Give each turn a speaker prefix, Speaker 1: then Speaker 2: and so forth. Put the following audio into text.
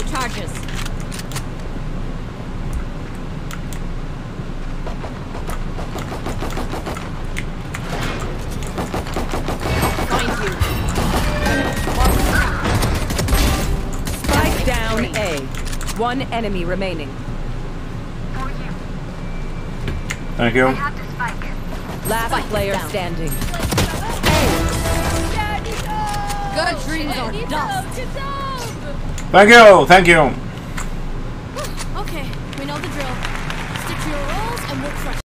Speaker 1: Turbo charges. Find you.
Speaker 2: Spike down A. One enemy remaining.
Speaker 3: Thank you.
Speaker 2: Last Spike player down. standing.
Speaker 4: Good dreams are dust.
Speaker 3: Thank you, thank you.
Speaker 4: Okay, we know the drill. Stick to your roles and we'll crush